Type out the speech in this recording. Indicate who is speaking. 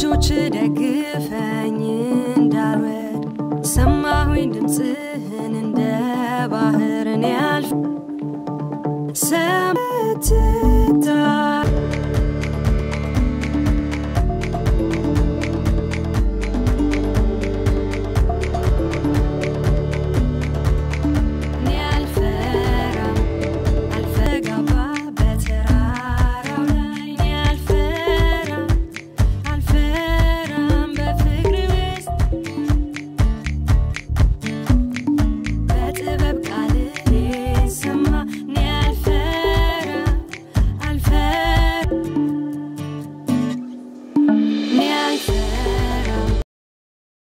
Speaker 1: በእጆች ደግፈኝ እንዳልወድ ሰማሁኝ ድምፅህን እንደ ባህርን ያልፍ ሰምት